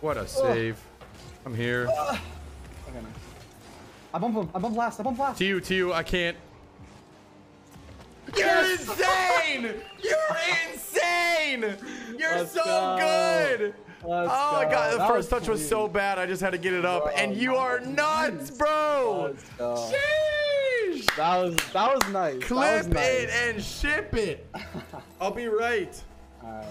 What a save. I'm here. Okay, nice. I bump him. I bump last. I bump last. To you, to you, I can't. You're insane! You're insane! You're Let's so go. good! Let's oh my go. god, the That first was touch was so bad, I just had to get it up. Bro, and you are nuts, bro! Let's go. Sheesh! That was that was nice. that Clip was nice. it and ship it. I'll be right. All right.